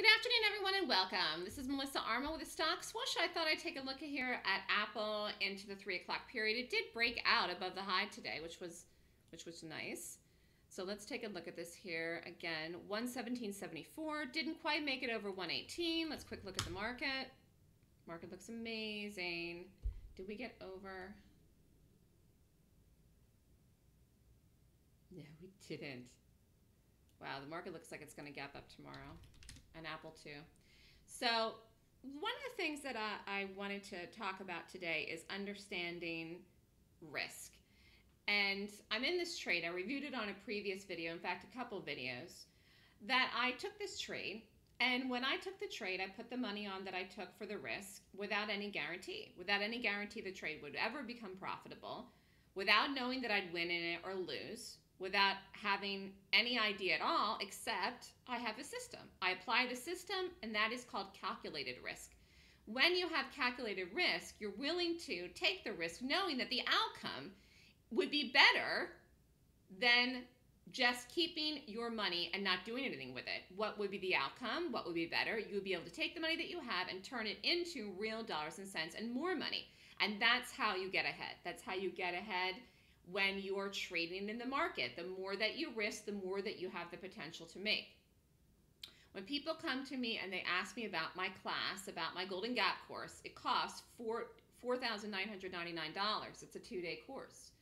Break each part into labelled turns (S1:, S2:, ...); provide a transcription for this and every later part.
S1: Good afternoon, everyone, and welcome. This is Melissa Armo with the Stock Swoosh. I thought I'd take a look here at Apple into the three o'clock period. It did break out above the high today, which was which was nice. So let's take a look at this here again. 117.74 didn't quite make it over 118. Let's quick look at the market. Market looks amazing. Did we get over? No, we didn't. Wow, the market looks like it's going to gap up tomorrow and Apple too. So one of the things that I, I wanted to talk about today is understanding risk. And I'm in this trade. I reviewed it on a previous video, in fact, a couple videos, that I took this trade. And when I took the trade, I put the money on that I took for the risk without any guarantee, without any guarantee the trade would ever become profitable, without knowing that I'd win in it or lose without having any idea at all, except I have a system. I apply the system, and that is called calculated risk. When you have calculated risk, you're willing to take the risk knowing that the outcome would be better than just keeping your money and not doing anything with it. What would be the outcome? What would be better? You would be able to take the money that you have and turn it into real dollars and cents and more money. And that's how you get ahead. That's how you get ahead when you're trading in the market. The more that you risk, the more that you have the potential to make. When people come to me and they ask me about my class, about my Golden Gap course, it costs four $4,999. It's a two-day course.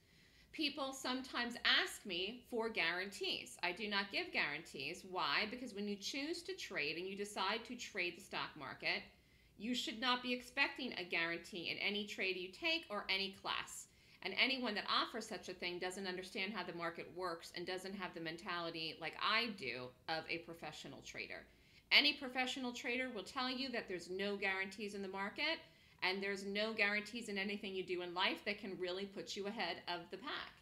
S1: People sometimes ask me for guarantees. I do not give guarantees. Why? Because when you choose to trade and you decide to trade the stock market, you should not be expecting a guarantee in any trade you take or any class. And anyone that offers such a thing doesn't understand how the market works and doesn't have the mentality like I do of a professional trader. Any professional trader will tell you that there's no guarantees in the market and there's no guarantees in anything you do in life that can really put you ahead of the pack.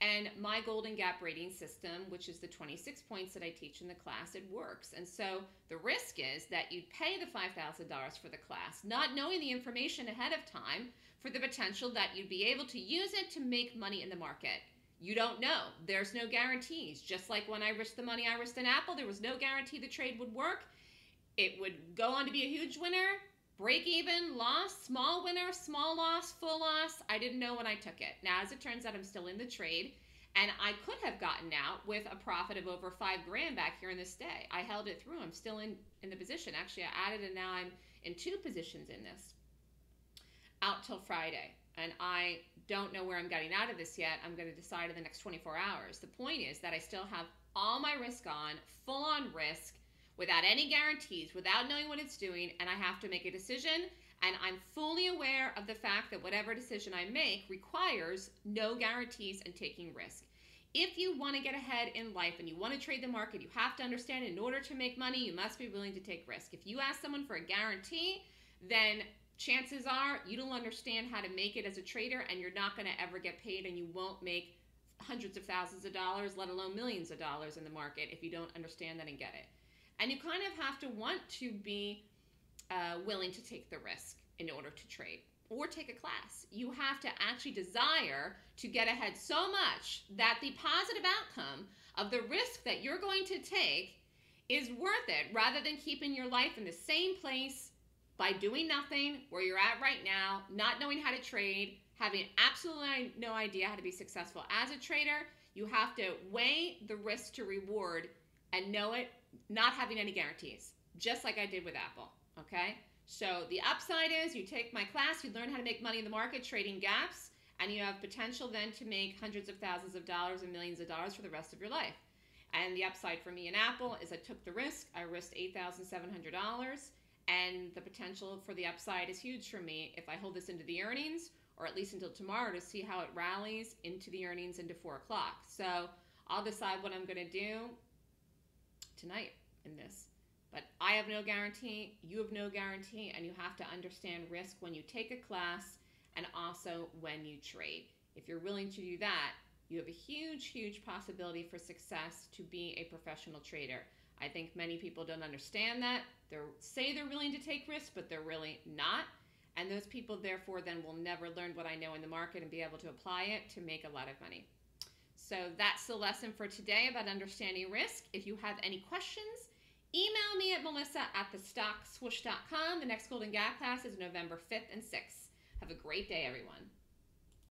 S1: And my Golden Gap rating system, which is the 26 points that I teach in the class, it works. And so the risk is that you'd pay the $5,000 for the class, not knowing the information ahead of time for the potential that you'd be able to use it to make money in the market. You don't know. There's no guarantees. Just like when I risked the money I risked in Apple, there was no guarantee the trade would work. It would go on to be a huge winner, break even, loss, small winner, small loss, full loss. I didn't know when I took it. Now, as it turns out, I'm still in the trade. And I could have gotten out with a profit of over five grand back here in this day. I held it through. I'm still in, in the position. Actually, I added and now I'm in two positions in this out till Friday. And I don't know where I'm getting out of this yet. I'm going to decide in the next 24 hours. The point is that I still have all my risk on, full on risk, without any guarantees, without knowing what it's doing, and I have to make a decision. And I'm fully aware of the fact that whatever decision I make requires no guarantees and taking risk. If you want to get ahead in life and you want to trade the market, you have to understand in order to make money, you must be willing to take risk. If you ask someone for a guarantee, then chances are you don't understand how to make it as a trader and you're not going to ever get paid and you won't make hundreds of thousands of dollars, let alone millions of dollars in the market if you don't understand that and get it. And you kind of have to want to be uh, willing to take the risk in order to trade or take a class. You have to actually desire to get ahead so much that the positive outcome of the risk that you're going to take is worth it rather than keeping your life in the same place by doing nothing where you're at right now, not knowing how to trade, having absolutely no idea how to be successful as a trader, you have to weigh the risk to reward and know it, not having any guarantees, just like I did with Apple. Okay? So the upside is you take my class, you learn how to make money in the market trading gaps, and you have potential then to make hundreds of thousands of dollars and millions of dollars for the rest of your life. And the upside for me in Apple is I took the risk. I risked $8,700 and the potential for the upside is huge for me if I hold this into the earnings or at least until tomorrow to see how it rallies into the earnings into four o'clock. So I'll decide what I'm going to do tonight in this. But I have no guarantee, you have no guarantee, and you have to understand risk when you take a class and also when you trade. If you're willing to do that, you have a huge, huge possibility for success to be a professional trader. I think many people don't understand that. They say they're willing to take risks, but they're really not. And those people, therefore, then will never learn what I know in the market and be able to apply it to make a lot of money. So that's the lesson for today about understanding risk. If you have any questions, Email me at melissa at thestockswoosh.com. The next Golden Gap class is November 5th and 6th. Have a great day, everyone.